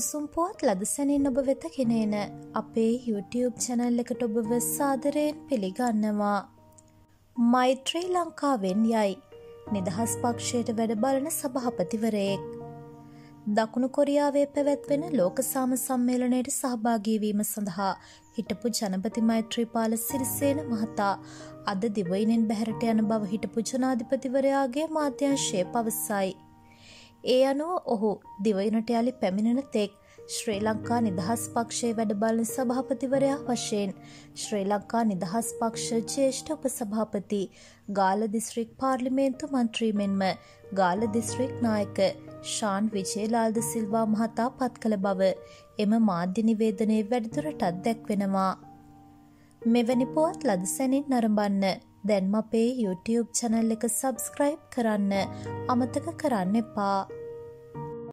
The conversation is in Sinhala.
උණුසුම් පුවත් ලදසැනින් ඔබ වෙත කෙනේන අපේ YouTube චැනල් එකට ඔබව සාදරයෙන් පිළිගන්නවා. මෛත්‍රී ලංකාවෙන් යයි නිදහස් පක්ෂයට වැඩ බලන සභහපතිවරයෙක්. දකුණු කොරියාවේ පැවැත්වෙන ලෝකසාම සම්මේලනයට සහභාගීවීම සඳහා හිටපු ජනපති මෛත්‍රීපාල සිරිසේන මහතා අද දිවයිනෙන් බැහැරට යන බව හිටපු ජනාධිපතිවරයාගේ මාධ්‍යංශය පවසයි. ඒ අනුව ඔහු දිවයිනට යළි පැමිණෙන තෙක් ශ්‍රී ලංකා නිදහස් පක්ෂයේ වැඩබලන සභාපතිවරයා වශයෙන් ශ්‍රී ලංකා නිදහස් පක්ෂ ජේෂ්ඨ උපසභාපති ගාල දිස්ත්‍රික් පාර්ලිමේන්තු මන්ත්‍රී මෙන්ම ගාල දිස්ත්‍රික් නායක ශාන් විජේලාල්ද සිල්වා මහතා පත් කළ බව එම මාධ්‍ය නිවේදනයේ වැඩිදුරටත් දැක්වෙනවා. මෙවැනි පුවත් ලදසැනින් නරඹන්න දැන්ම අපේ YouTube චැනල් එක සබස්ක්‍රයිබ් කරන්න අමතක කරන්න එපා.